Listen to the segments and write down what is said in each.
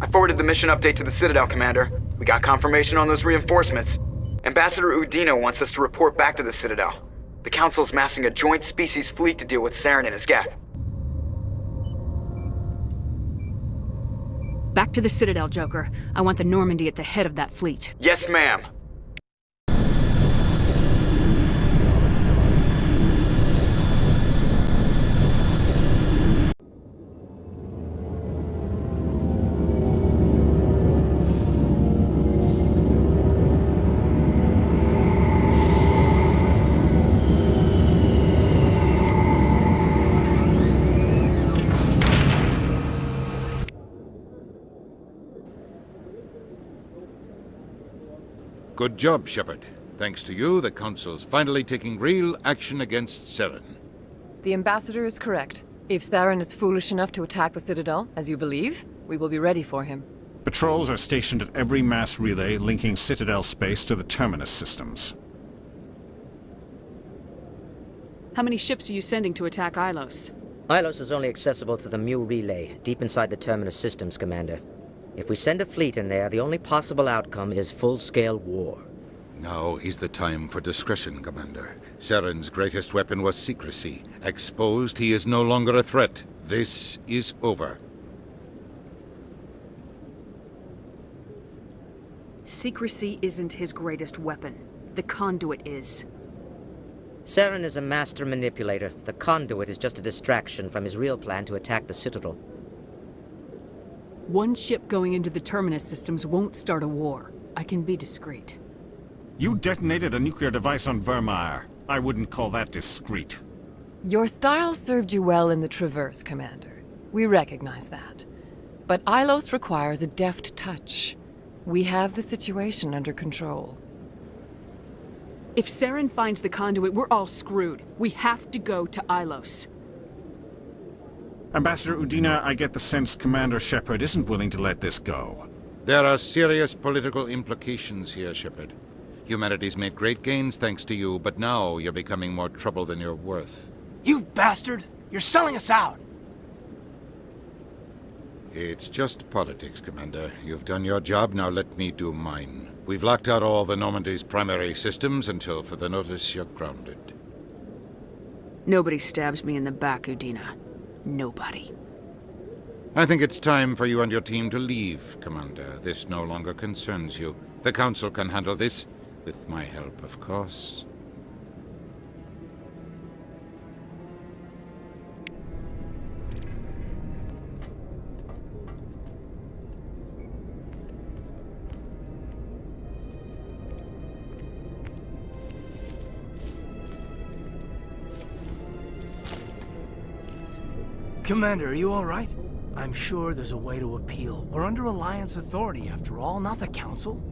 I forwarded the mission update to the Citadel, Commander. We got confirmation on those reinforcements. Ambassador Udina wants us to report back to the Citadel. The Council's massing a joint species fleet to deal with Saren and his Geth. Back to the Citadel, Joker. I want the Normandy at the head of that fleet. Yes, ma'am. Good job, Shepard. Thanks to you, the Council's finally taking real action against Saren. The Ambassador is correct. If Saren is foolish enough to attack the Citadel, as you believe, we will be ready for him. Patrols are stationed at every mass relay linking Citadel space to the Terminus systems. How many ships are you sending to attack Ilos? Ilos is only accessible to the Mu relay, deep inside the Terminus systems, Commander. If we send a fleet in there, the only possible outcome is full-scale war. Now is the time for discretion, Commander. Saren's greatest weapon was secrecy. Exposed, he is no longer a threat. This is over. Secrecy isn't his greatest weapon. The conduit is. Saren is a master manipulator. The conduit is just a distraction from his real plan to attack the Citadel. One ship going into the Terminus systems won't start a war. I can be discreet. You detonated a nuclear device on Vermire. I wouldn't call that discreet. Your style served you well in the Traverse, Commander. We recognize that. But Ilos requires a deft touch. We have the situation under control. If Saren finds the conduit, we're all screwed. We have to go to Ilos. Ambassador Udina, I get the sense Commander Shepard isn't willing to let this go. There are serious political implications here, Shepard. Humanity's made great gains thanks to you, but now you're becoming more trouble than you're worth. You bastard! You're selling us out! It's just politics, Commander. You've done your job, now let me do mine. We've locked out all the Normandy's primary systems until for the notice you're grounded. Nobody stabs me in the back, Udina. Nobody. I think it's time for you and your team to leave, Commander. This no longer concerns you. The Council can handle this, with my help, of course. Commander, are you alright? I'm sure there's a way to appeal. We're under Alliance authority, after all, not the Council.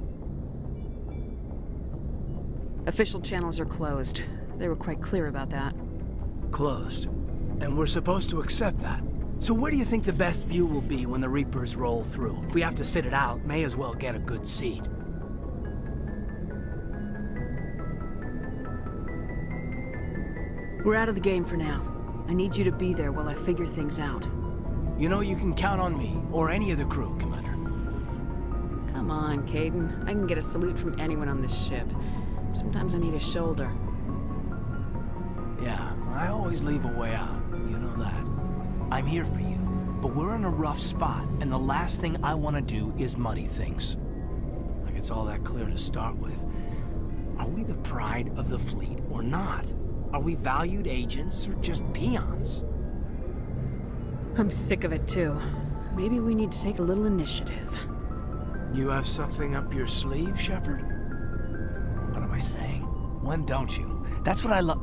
Official channels are closed. They were quite clear about that. Closed. And we're supposed to accept that. So where do you think the best view will be when the Reapers roll through? If we have to sit it out, may as well get a good seat. We're out of the game for now. I need you to be there while I figure things out. You know you can count on me, or any of the crew, Commander. Come on, Kaidan. I can get a salute from anyone on this ship. Sometimes I need a shoulder. Yeah, I always leave a way out. You know that. I'm here for you, but we're in a rough spot, and the last thing I want to do is muddy things. Like it's all that clear to start with. Are we the pride of the fleet or not? Are we valued agents or just peons? I'm sick of it too. Maybe we need to take a little initiative. You have something up your sleeve, Shepard? What am I saying? When don't you? That's what I love...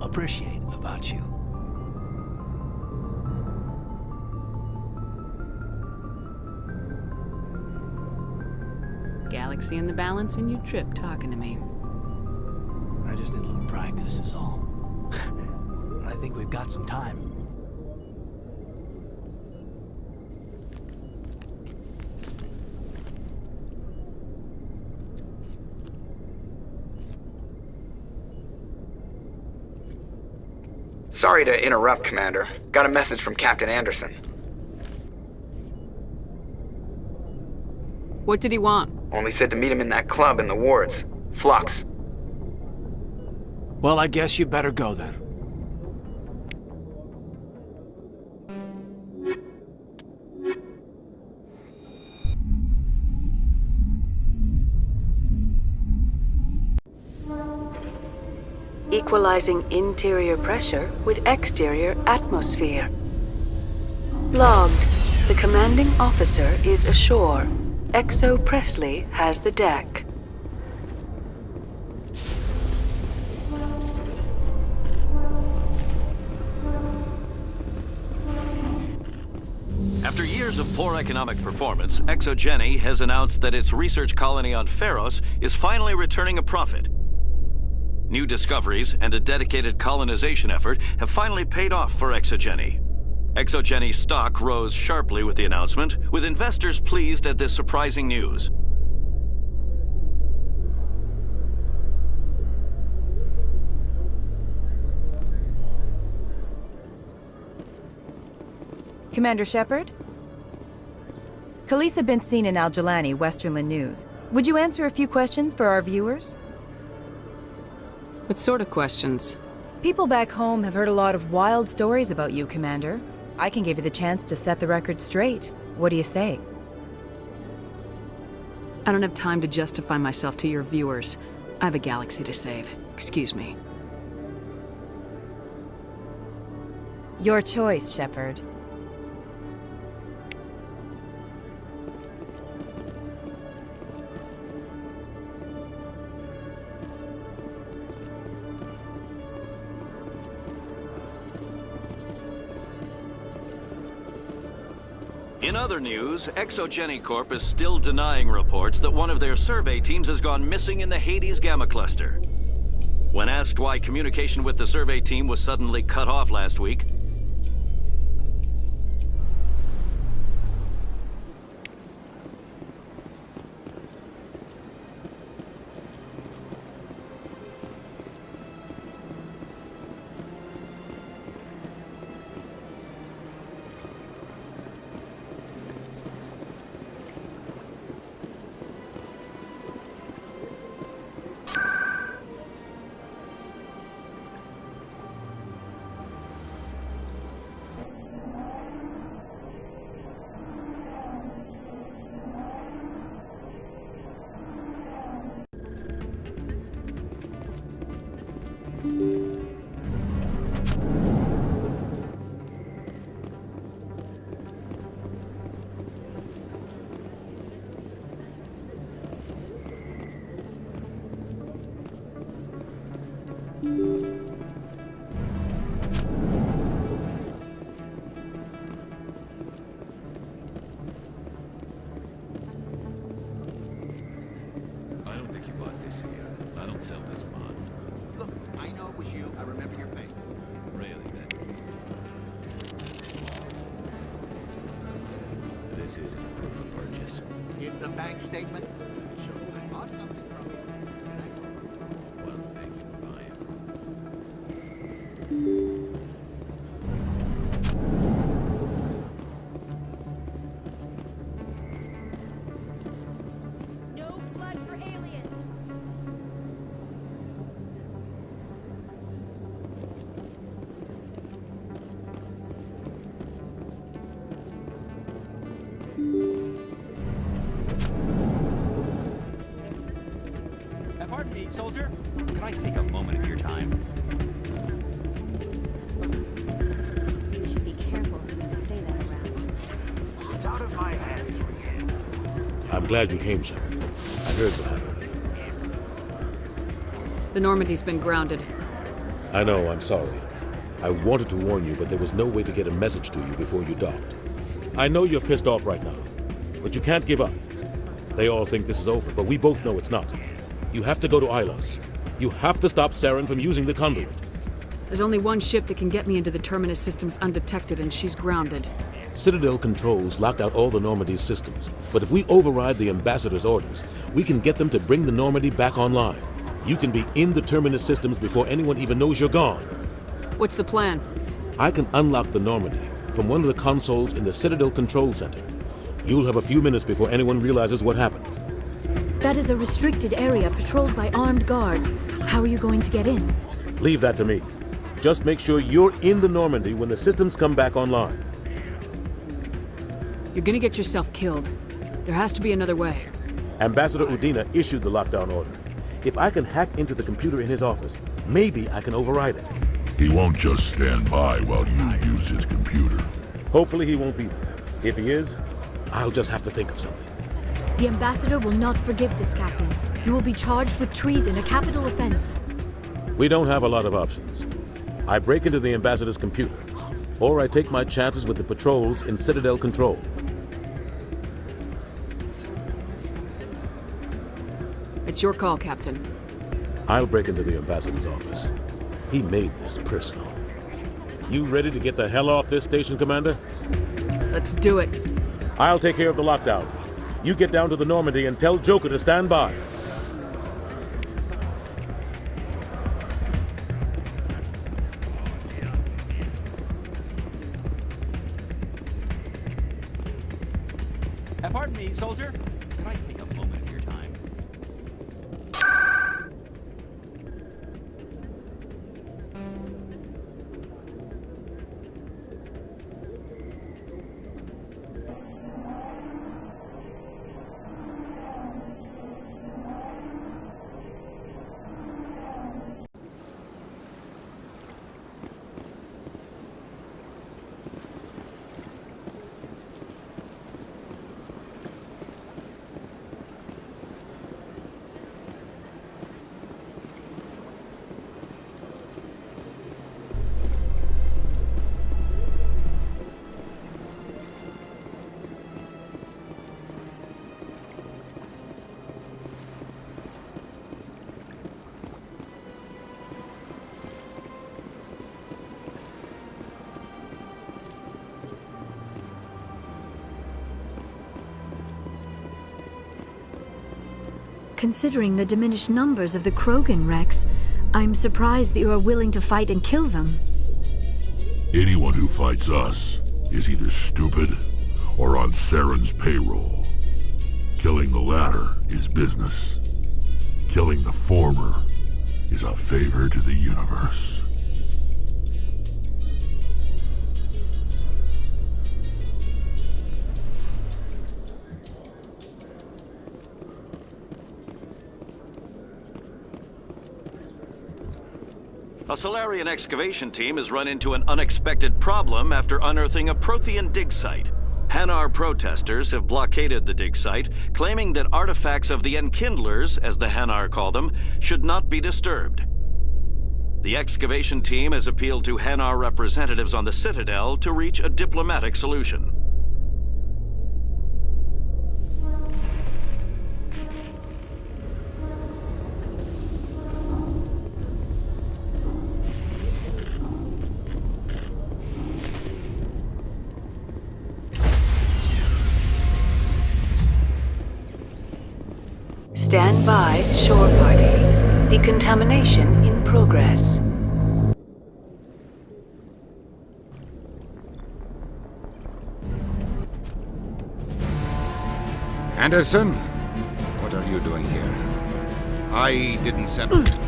appreciate about you. Galaxy in the balance and you trip talking to me. I just need a little practice is all. I think we've got some time. Sorry to interrupt, Commander. Got a message from Captain Anderson. What did he want? Only said to meet him in that club in the wards. Flux. Well, I guess you better go then. Equalizing interior pressure with exterior atmosphere. Logged. The commanding officer is ashore. XO Pressly has the deck. Economic performance, ExoGeni has announced that its research colony on Feros is finally returning a profit. New discoveries and a dedicated colonization effort have finally paid off for Exogeny. ExoGeni stock rose sharply with the announcement, with investors pleased at this surprising news. Commander Shepard? Khalisah been seen in Al Jalani, Westerlund News. Would you answer a few questions for our viewers? What sort of questions? People back home have heard a lot of wild stories about you, Commander. I can give you the chance to set the record straight. What do you say? I don't have time to justify myself to your viewers. I have a galaxy to save. Excuse me. Your choice, Shepard. In other news, ExoGeni Corp is still denying reports that one of their survey teams has gone missing in the Hades Gamma Cluster. When asked why communication with the survey team was suddenly cut off last week, soldier. Could I take a moment of your time? You should be careful who you say that around. It's out of my hands, I'm glad you came, Shepard. I heard what happened. The Normandy's been grounded. I know, I'm sorry. I wanted to warn you, but there was no way to get a message to you before you docked. I know you're pissed off right now, but you can't give up. They all think this is over, but we both know it's not. You have to go to Ilos. You have to stop Saren from using the conduit. There's only one ship that can get me into the Terminus systems undetected, and she's grounded. Citadel controls locked out all the Normandy's systems, but if we override the ambassador's orders, we can get them to bring the Normandy back online. You can be in the Terminus systems before anyone even knows you're gone. What's the plan? I can unlock the Normandy from one of the consoles in the Citadel Control Center. You'll have a few minutes before anyone realizes what happened. That is a restricted area patrolled by armed guards. How are you going to get in? Leave that to me. Just make sure you're in the Normandy when the systems come back online. You're gonna get yourself killed. There has to be another way. Ambassador Udina issued the lockdown order. If I can hack into the computer in his office, maybe I can override it. He won't just stand by while you use his computer. Hopefully he won't be there. If he is, I'll just have to think of something. The ambassador will not forgive this, Captain. You will be charged with treason, a capital offense. We don't have a lot of options. I break into the ambassador's computer, or I take my chances with the patrols in Citadel Control. It's your call, Captain. I'll break into the ambassador's office. He made this personal. You ready to get the hell off this station, Commander? Let's do it. I'll take care of the lockdown. You get down to the Normandy and tell Joker to stand by. Considering the diminished numbers of the Krogan Rex, I'm surprised that you are willing to fight and kill them. Anyone who fights us is either stupid or on Saren's payroll. Killing the latter is business. Killing the former is a favor to the universe. A Salarian excavation team has run into an unexpected problem after unearthing a Prothean dig site. Hanar protesters have blockaded the dig site, claiming that artifacts of the Enkindlers, as the Hanar call them, should not be disturbed. The excavation team has appealed to Hanar representatives on the Citadel to reach a diplomatic solution. Stand by, shore party. Decontamination in progress. Anderson, what are you doing here? I didn't send.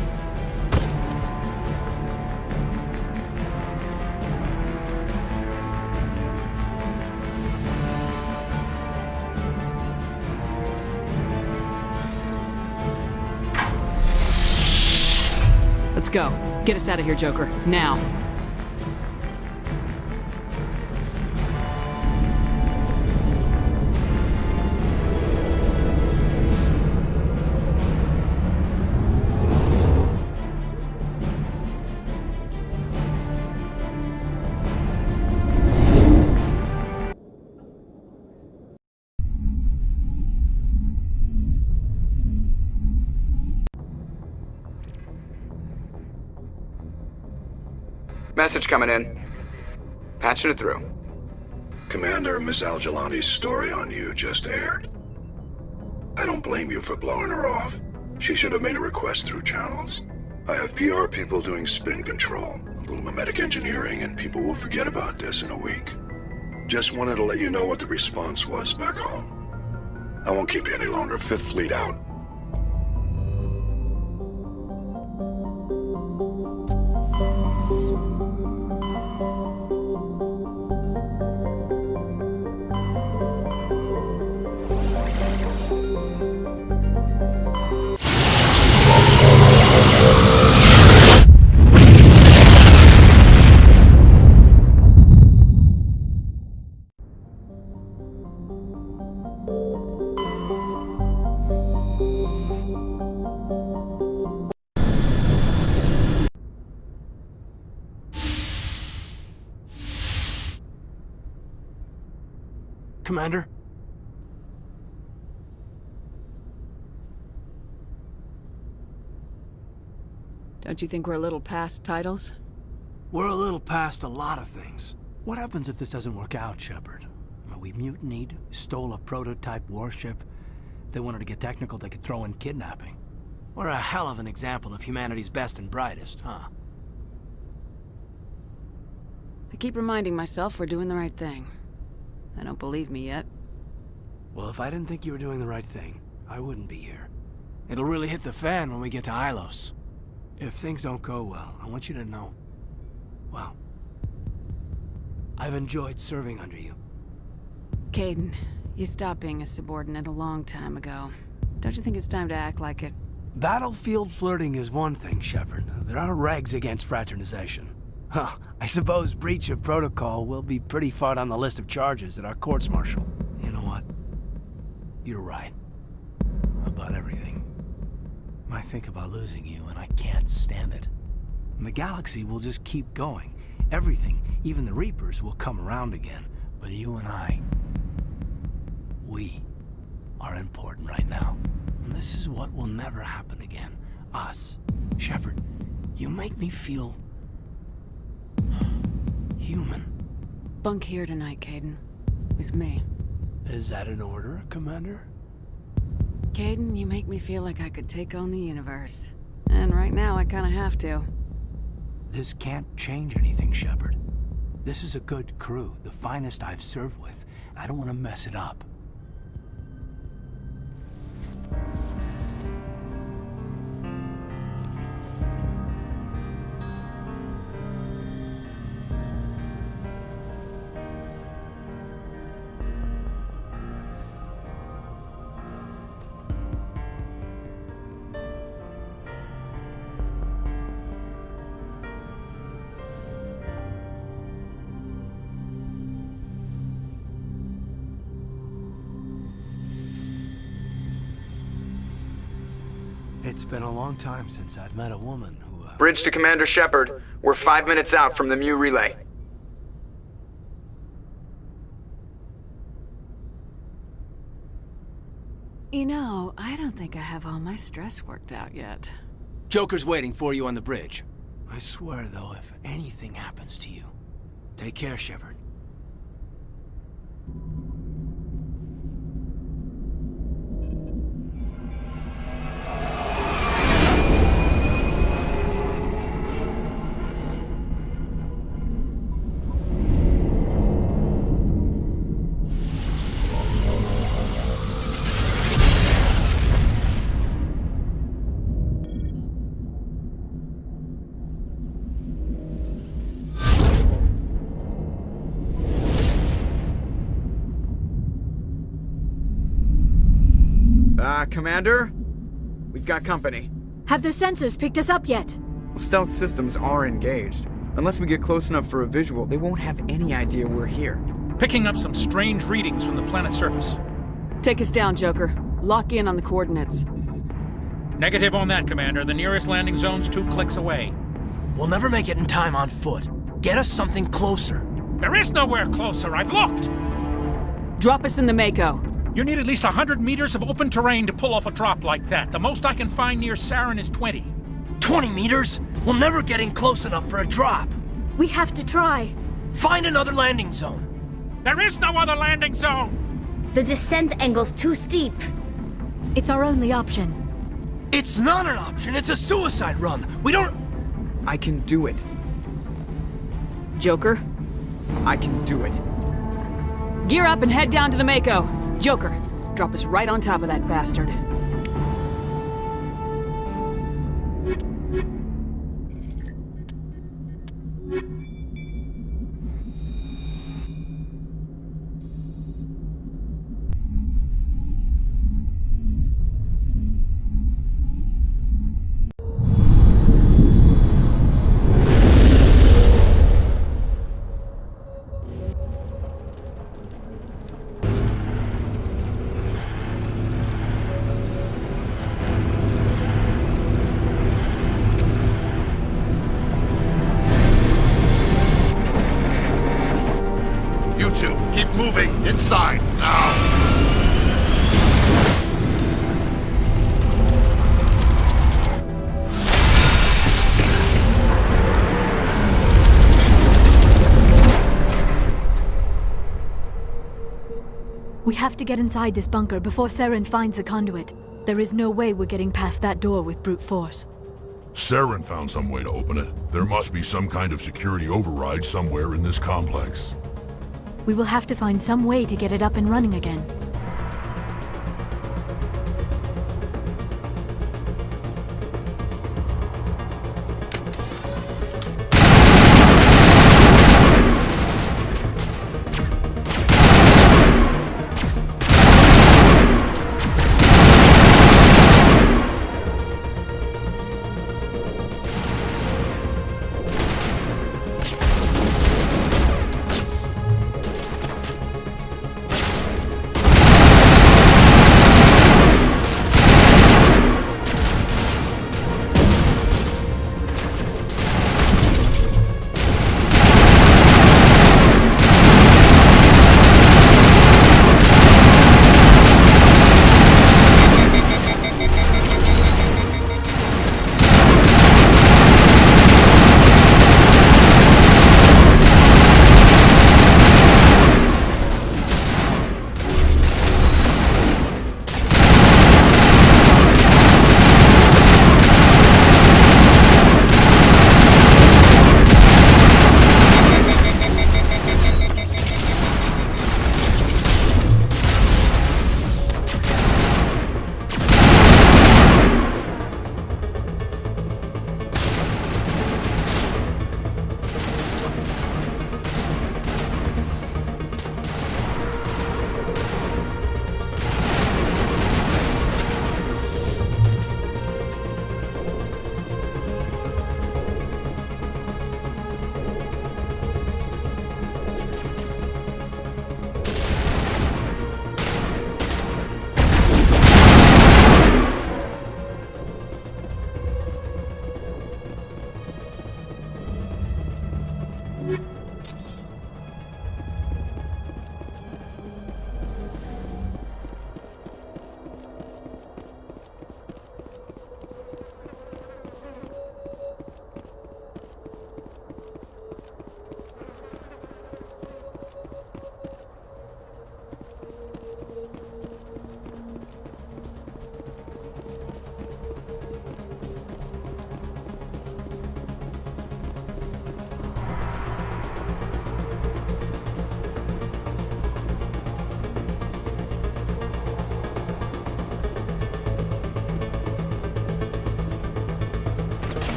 Let's go. Get us out of here, Joker. Now. Coming in. Patching it through. Commander, Miss al-Jilani's story on you just aired. I don't blame you for blowing her off. She should have made a request through channels. I have PR people doing spin control, a little memetic engineering, and people will forget about this in a week. Just wanted to let you know what the response was back home. I won't keep you any longer. Fifth Fleet out. Commander? Don't you think we're a little past titles? We're a little past a lot of things. What happens if this doesn't work out, Shepard? We mutinied, stole a prototype warship. If they wanted to get technical, they could throw in kidnapping. We're a hell of an example of humanity's best and brightest, huh? I keep reminding myself we're doing the right thing. I don't believe me yet. Well, if I didn't think you were doing the right thing, I wouldn't be here. It'll really hit the fan when we get to Ilos. If things don't go well, I want you to know... Well... I've enjoyed serving under you. Kaidan, you stopped being a subordinate a long time ago. Don't you think it's time to act like it? Battlefield flirting is one thing, Shepard. There are regs against fraternization. Huh, I suppose breach of protocol will be pretty far down the list of charges at our courts martial. You know what? You're right. About everything. I think about losing you, and I can't stand it. And the galaxy will just keep going. Everything, even the Reapers, will come around again. But you and I... We are important right now. And this is what will never happen again. Us. Shepard, you make me feel... human. Bunk here tonight, Kaidan. With me. Is that an order, Commander? Kaidan, you make me feel like I could take on the universe. And right now, I kinda have to. This can't change anything, Shepard. This is a good crew, the finest I've served with. I don't want to mess it up. Been a long time since I've met a woman who... Uh... Bridge to Commander Shepard. We're five minutes out from the Mu relay. You know, I don't think I have all my stress worked out yet. Joker's waiting for you on the bridge. I swear, though, if anything happens to you, take care, Shepard. Commander? We've got company. Have their sensors picked us up yet? Well, stealth systems are engaged. Unless we get close enough for a visual, they won't have any idea we're here. Picking up some strange readings from the planet's surface. Take us down, Joker. Lock in on the coordinates. Negative on that, Commander. The nearest landing zone's two clicks away. We'll never make it in time on foot. Get us something closer. There is nowhere closer. I've looked. Drop us in the Mako. You need at least 100 meters of open terrain to pull off a drop like that. The most I can find near Saren is 20. 20 meters? We'll never get in close enough for a drop. We have to try. Find another landing zone. There is no other landing zone! The descent angle's too steep. It's our only option. It's not an option. It's a suicide run. We don't. I can do it. Joker, I can do it. gear up and head down to the Mako. Joker, drop us right on top of that bastard. Get inside this bunker before Saren finds the conduit. There is no way we're getting past that door with brute force. Saren found some way to open it. There must be some kind of security override somewhere in this complex. We will have to find some way to get it up and running again.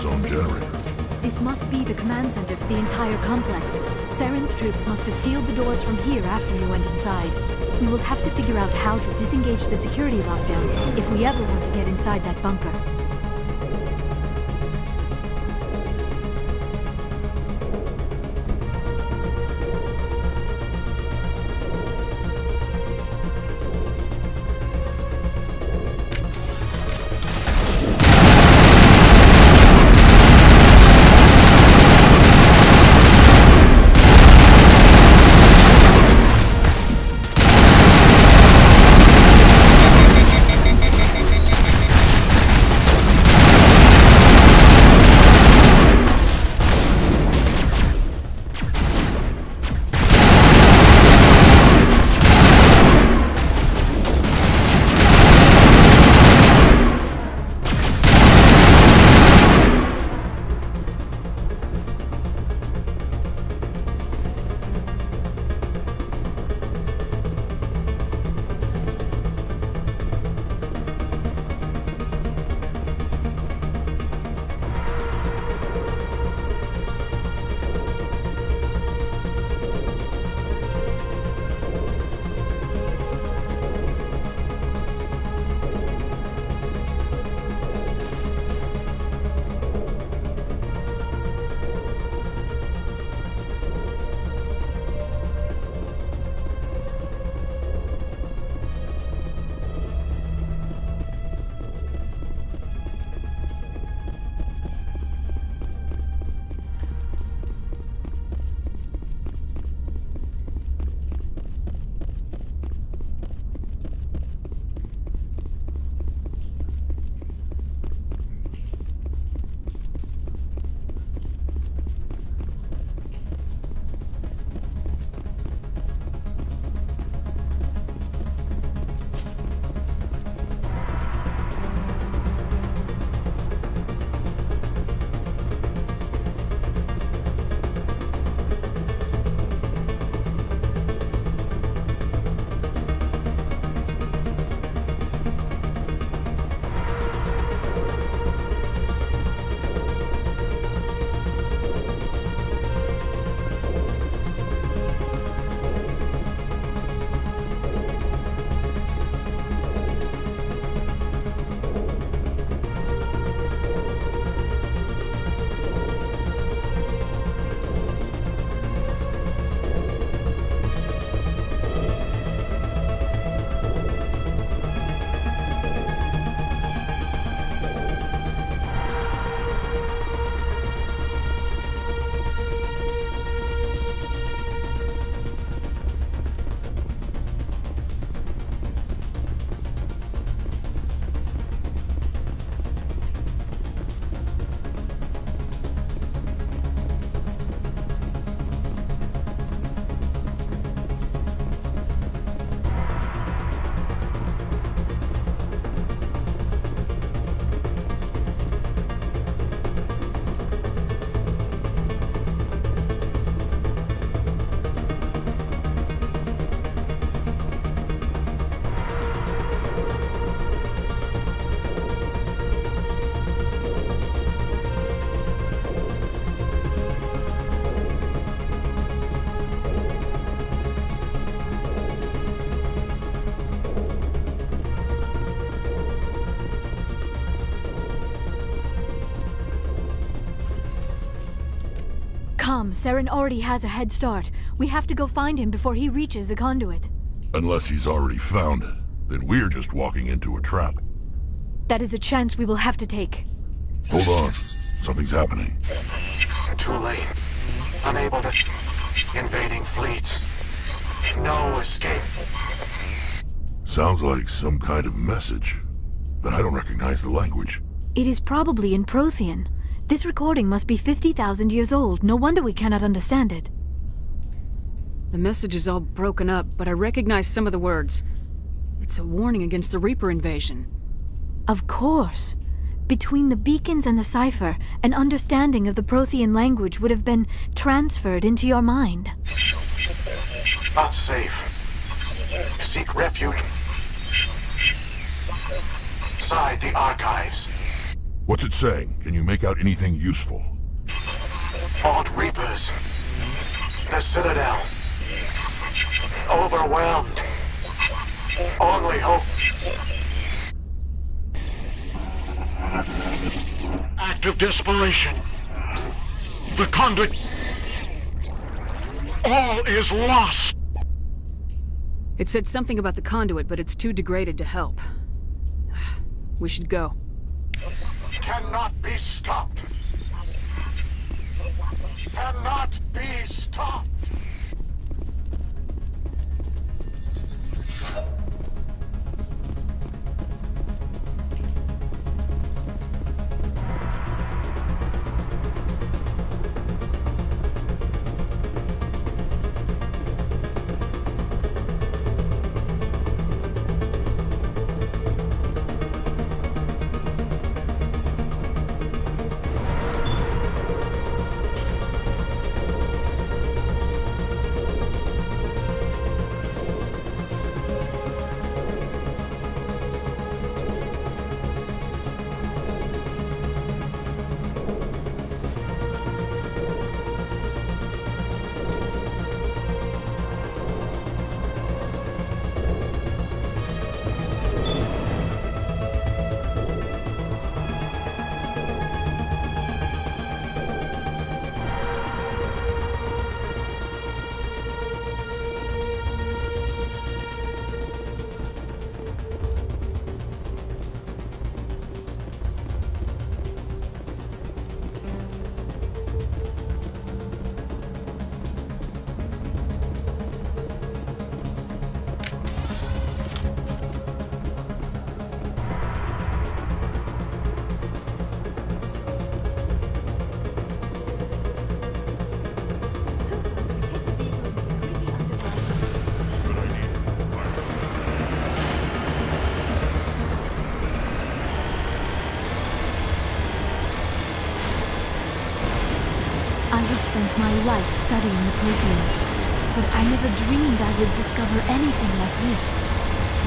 Its own generator. This must be the command center for the entire complex. Saren's troops must have sealed the doors from here after he went inside. We will have to figure out how to disengage the security lockdown if we ever want to get inside that bunker. Come, Saren already has a head start. We have to go find him before he reaches the conduit. Unless he's already found it, then we're just walking into a trap. That is a chance we will have to take. Hold on. Something's happening. Too late. Unable to... Invading fleets. No escape. Sounds like some kind of message. But I don't recognize the language. It is probably in Prothean. This recording must be 50,000 years old. No wonder we cannot understand it. The message is all broken up, but I recognize some of the words. It's a warning against the Reaper invasion. Of course. Between the beacons and the cipher, an understanding of the Prothean language would have been transferred into your mind. Not safe. Seek refuge. inside the archives. What's it saying? Can you make out anything useful? Vault Reapers. The Citadel. Overwhelmed. Only hope. Act of desperation. The conduit. All is lost. It said something about the conduit, but it's too degraded to help. We should go. Cannot be stopped. Cannot be stopped. I have spent my life studying the Protheans, but I never dreamed I would discover anything like this.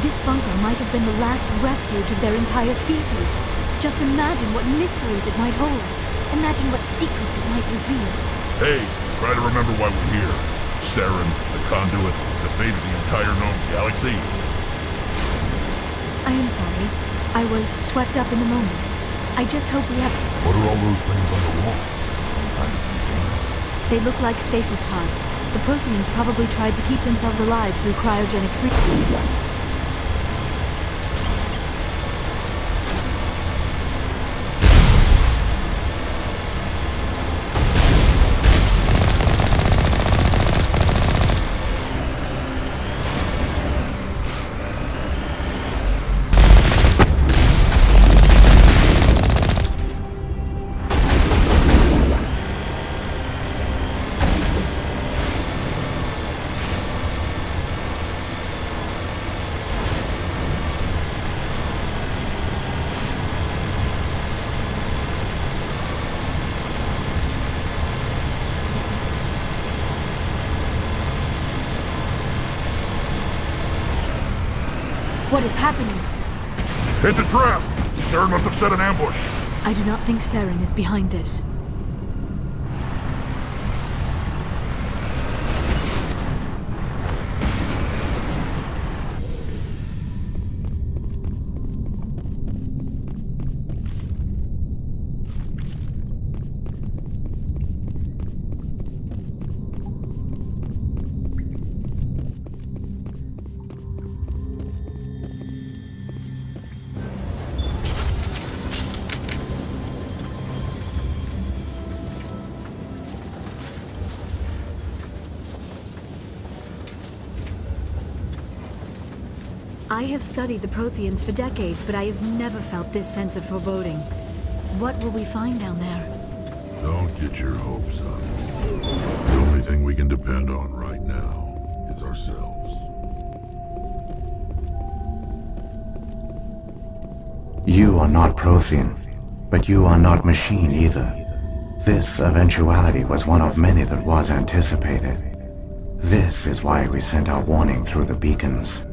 This bunker might have been the last refuge of their entire species. Just imagine what mysteries it might hold. Imagine what secrets it might reveal. Hey, try to remember why we're here. Saren, the conduit, the fate of the entire known galaxy. I am sorry. I was swept up in the moment. I just hope we have... What are all those things on the wall? Some kind of container? They look like stasis pods. The Protheans probably tried to keep themselves alive through cryogenic freezing. What is happening? It's a trap! Saren must have set an ambush. I do not think Saren is behind this. I have studied the Protheans for decades, but I have never felt this sense of foreboding. What will we find down there? Don't get your hopes up. The only thing we can depend on right now is ourselves. You are not Prothean, but you are not machine either. This eventuality was one of many that was anticipated. This is why we sent our warning through the beacons.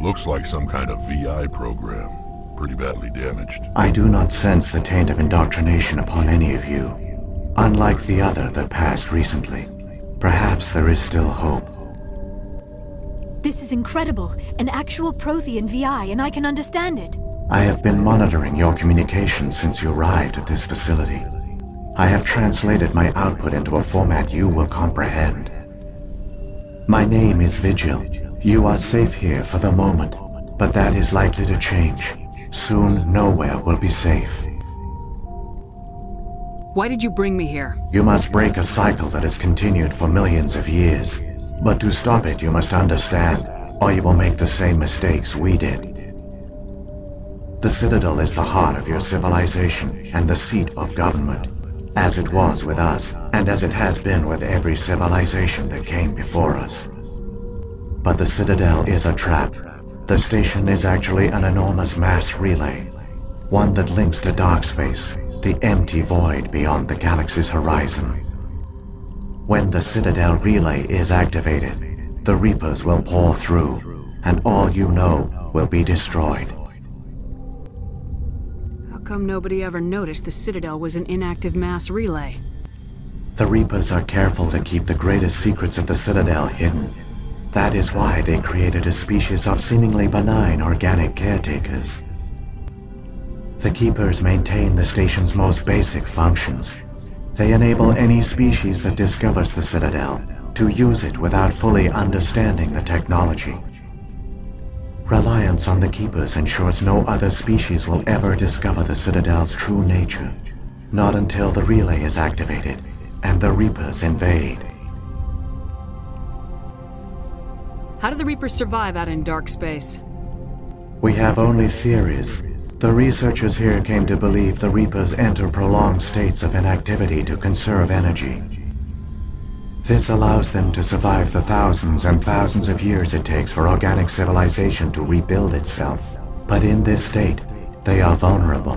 Looks like some kind of VI program. Pretty badly damaged. I do not sense the taint of indoctrination upon any of you. Unlike the other that passed recently. Perhaps there is still hope. This is incredible. An actual Prothean VI, and I can understand it. I have been monitoring your communications since you arrived at this facility. I have translated my output into a format you will comprehend. My name is Vigil. You are safe here for the moment, but that is likely to change. Soon, nowhere will be safe. Why did you bring me here? You must break a cycle that has continued for millions of years. But to stop it, you must understand, or you will make the same mistakes we did. The Citadel is the heart of your civilization and the seat of government, as it was with us, and as it has been with every civilization that came before us. But the Citadel is a trap. The station is actually an enormous mass relay, one that links to dark space, the empty void beyond the galaxy's horizon. When the Citadel relay is activated, the Reapers will pour through, and all you know will be destroyed. How come nobody ever noticed the Citadel was an inactive mass relay? The Reapers are careful to keep the greatest secrets of the Citadel hidden. That is why they created a species of seemingly benign organic caretakers. The Keepers maintain the station's most basic functions. They enable any species that discovers the Citadel to use it without fully understanding the technology. Reliance on the Keepers ensures no other species will ever discover the Citadel's true nature. Not until the relay is activated and the Reapers invade. How do the Reapers survive out in dark space? We have only theories. The researchers here came to believe the Reapers enter prolonged states of inactivity to conserve energy. This allows them to survive the thousands and thousands of years it takes for organic civilization to rebuild itself. But in this state, they are vulnerable.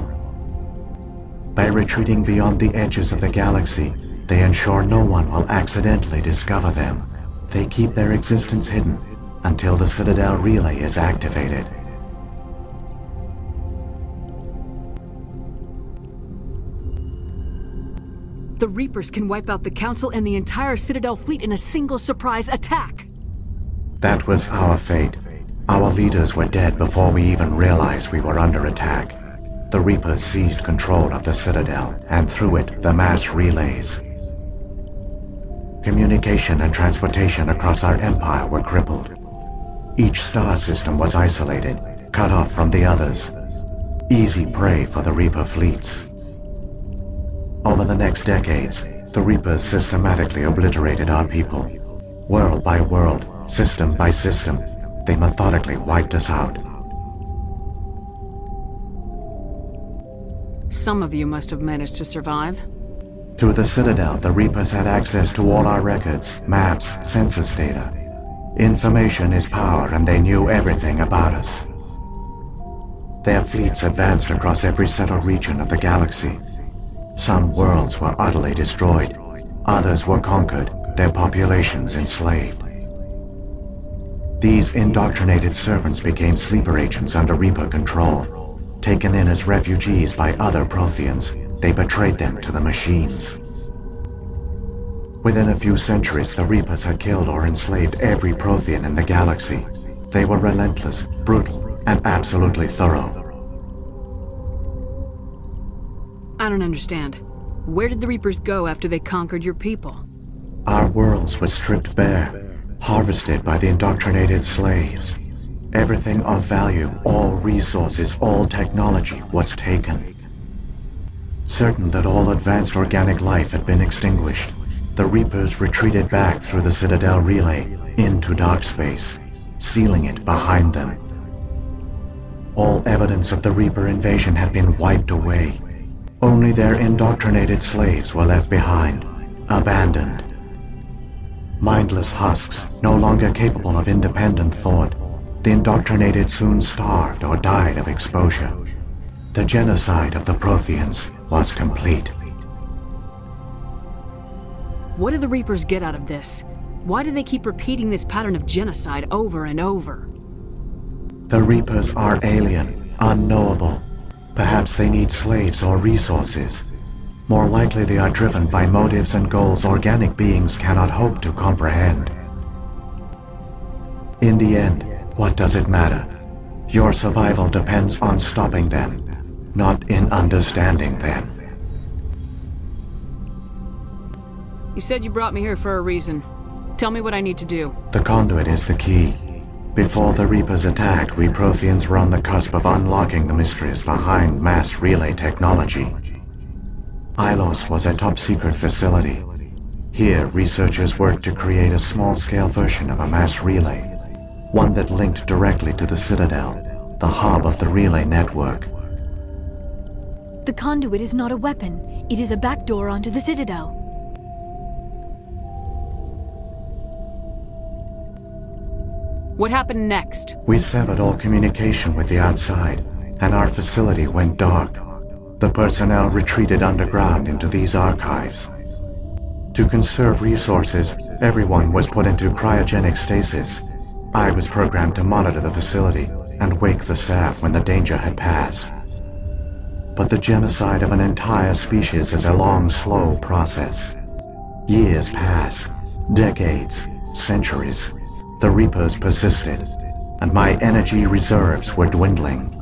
By retreating beyond the edges of the galaxy, they ensure no one will accidentally discover them. They keep their existence hidden until the Citadel relay is activated. The Reapers can wipe out the Council and the entire Citadel fleet in a single surprise attack. That was our fate. Our leaders were dead before we even realized we were under attack. The Reapers seized control of the Citadel, and through it, the mass relays. Communication and transportation across our empire were crippled. Each star system was isolated, cut off from the others. Easy prey for the Reaper fleets. Over the next decades, the Reapers systematically obliterated our people. World by world, system by system, they methodically wiped us out. Some of you must have managed to survive. Through the Citadel, the Reapers had access to all our records, maps, census data. Information is power, and they knew everything about us. Their fleets advanced across every settled region of the galaxy. Some worlds were utterly destroyed. Others were conquered, their populations enslaved. These indoctrinated servants became sleeper agents under Reaper control. Taken in as refugees by other Protheans, they betrayed them to the machines. Within a few centuries, the Reapers had killed or enslaved every Prothean in the galaxy. They were relentless, brutal, and absolutely thorough. I don't understand. Where did the Reapers go after they conquered your people? Our worlds were stripped bare, harvested by the indoctrinated slaves. Everything of value, all resources, all technology was taken. Certain that all advanced organic life had been extinguished, the Reapers retreated back through the Citadel relay into dark space, sealing it behind them. All evidence of the Reaper invasion had been wiped away. Only their indoctrinated slaves were left behind, abandoned. Mindless husks, no longer capable of independent thought, the indoctrinated soon starved or died of exposure. The genocide of the Protheans was complete. What do the Reapers get out of this? Why do they keep repeating this pattern of genocide over and over? The Reapers are alien, unknowable. Perhaps they need slaves or resources. More likely they are driven by motives and goals organic beings cannot hope to comprehend. In the end, what does it matter? Your survival depends on stopping them, not in understanding them. You said you brought me here for a reason. Tell me what I need to do. The conduit is the key. Before the Reapers attacked, we Protheans were on the cusp of unlocking the mysteries behind mass relay technology. Ilos was a top-secret facility. Here, researchers worked to create a small-scale version of a mass relay, one that linked directly to the Citadel, the hub of the relay network. The conduit is not a weapon. It is a backdoor onto the Citadel. What happened next? We severed all communication with the outside, and our facility went dark. The personnel retreated underground into these archives. To conserve resources, everyone was put into cryogenic stasis. I was programmed to monitor the facility and wake the staff when the danger had passed. But the genocide of an entire species is a long, slow process. Years passed, decades, centuries. The Reapers persisted, and my energy reserves were dwindling.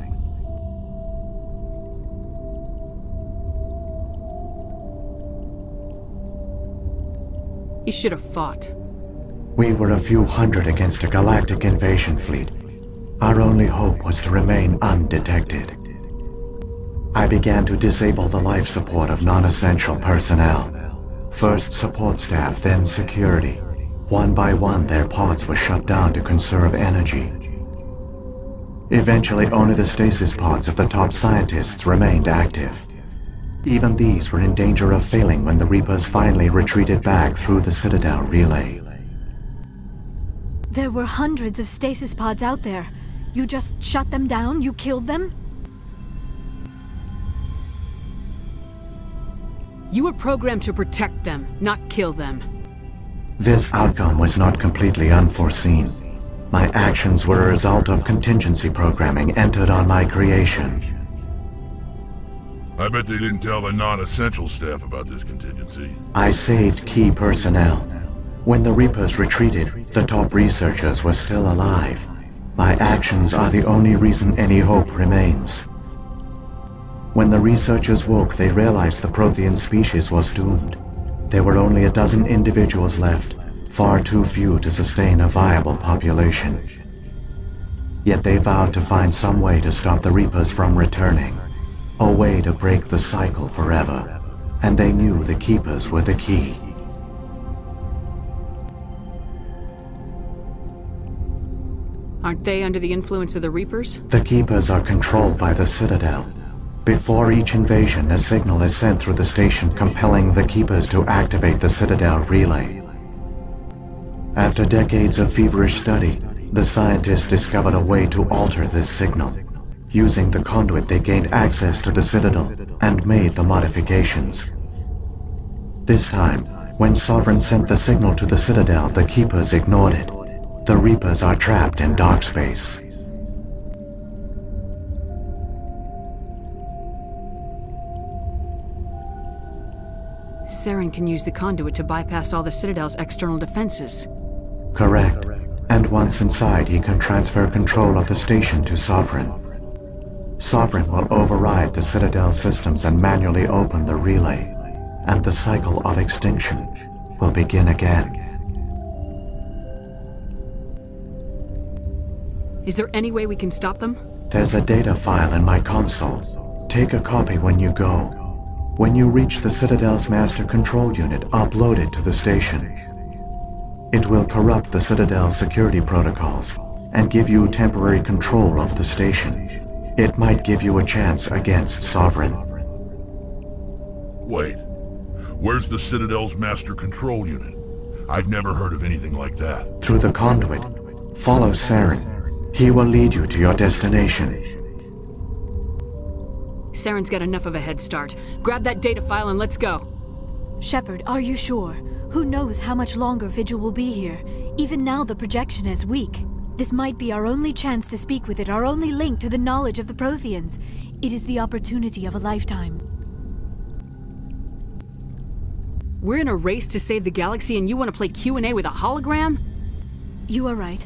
You should have fought. We were a few hundred against a galactic invasion fleet. Our only hope was to remain undetected. I began to disable the life support of non-essential personnel. First support staff, then security. One by one, their pods were shut down to conserve energy. Eventually, only the stasis pods of the top scientists remained active. Even these were in danger of failing when the Reapers finally retreated back through the Citadel relay. There were hundreds of stasis pods out there. You just shut them down? You killed them? You were programmed to protect them, not kill them. This outcome was not completely unforeseen. My actions were a result of contingency programming entered on my creation. I bet they didn't tell the non-essential staff about this contingency. I saved key personnel. When the Reapers retreated, the top researchers were still alive. My actions are the only reason any hope remains. When the researchers woke, they realized the Prothean species was doomed. There were only a dozen individuals left, far too few to sustain a viable population. Yet they vowed to find some way to stop the Reapers from returning. A way to break the cycle forever. And they knew the Keepers were the key. Aren't they under the influence of the Reapers? The Keepers are controlled by the Citadel. Before each invasion, a signal is sent through the station compelling the Keepers to activate the Citadel relay. After decades of feverish study, the scientists discovered a way to alter this signal. Using the conduit, they gained access to the Citadel and made the modifications. This time, when Sovereign sent the signal to the Citadel, the Keepers ignored it. The Reapers are trapped in dark space. Saren can use the conduit to bypass all the Citadel's external defenses. Correct. And once inside, he can transfer control of the station to Sovereign. Sovereign will override the Citadel systems and manually open the relay, and the cycle of extinction will begin again. Is there any way we can stop them? There's a data file in my console. Take a copy when you go. When you reach the Citadel's master control unit, upload it to the station. It will corrupt the Citadel's security protocols and give you temporary control of the station. It might give you a chance against Sovereign. Wait. Where's the Citadel's master control unit? I've never heard of anything like that. Through the conduit. Follow Saren. He will lead you to your destination. Saren's got enough of a head start. Grab that data file and let's go. Shepard, are you sure? Who knows how much longer Vigil will be here? Even now the projection is weak. This might be our only chance to speak with it, our only link to the knowledge of the Protheans. It is the opportunity of a lifetime. We're in a race to save the galaxy and you want to play Q&A with a hologram? You are right.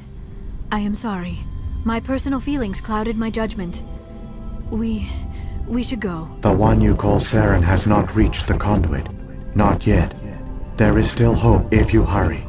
I am sorry. My personal feelings clouded my judgment. We... we should go. The one you call Saren has not reached the conduit. Not yet. There is still hope if you hurry.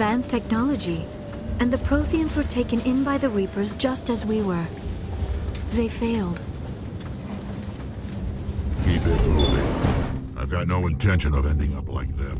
Advanced technology, and the Protheans were taken in by the Reapers just as we were. They failed. Keep it moving. I've got no intention of ending up like them.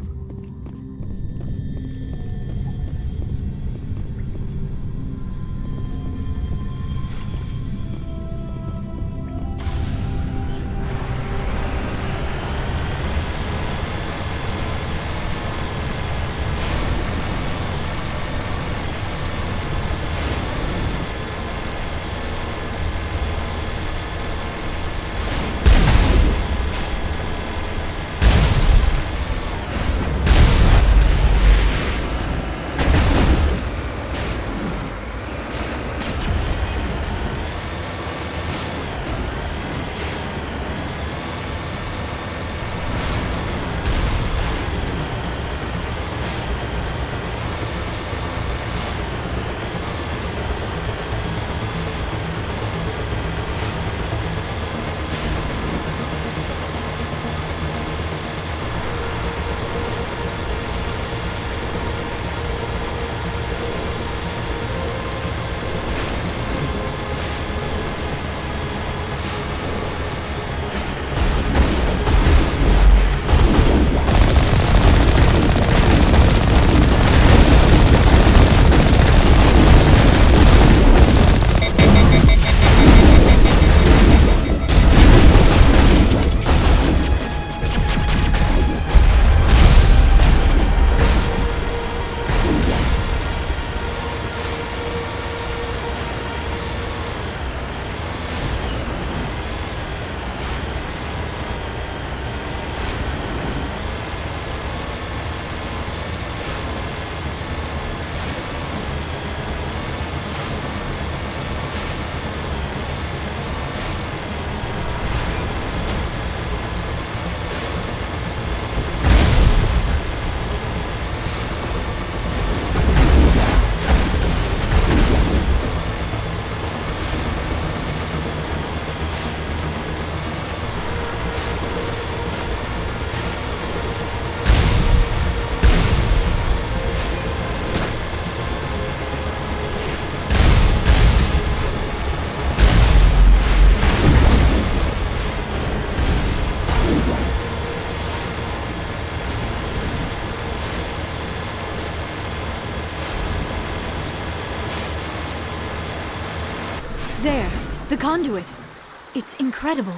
Conduit. It's incredible.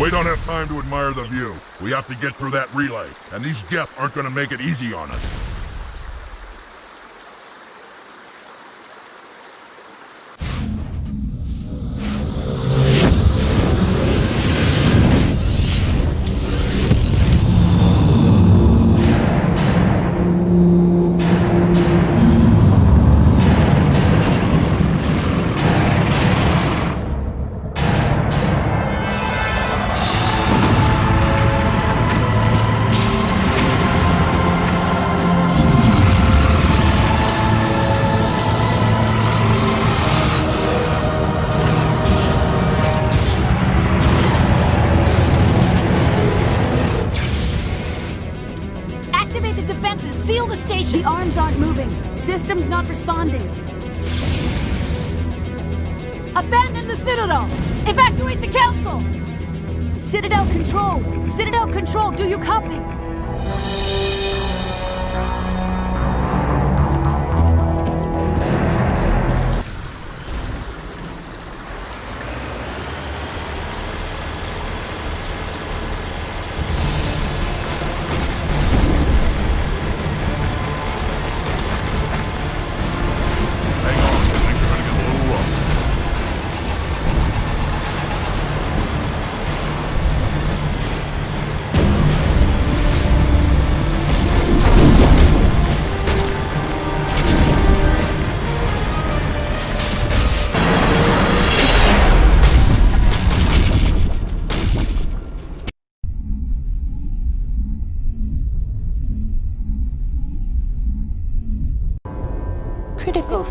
We don't have time to admire the view. We have to get through that relay, and these Geth aren't gonna make it easy on us.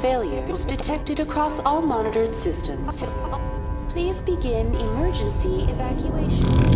Failures detected across all monitored systems. Please begin emergency evacuation.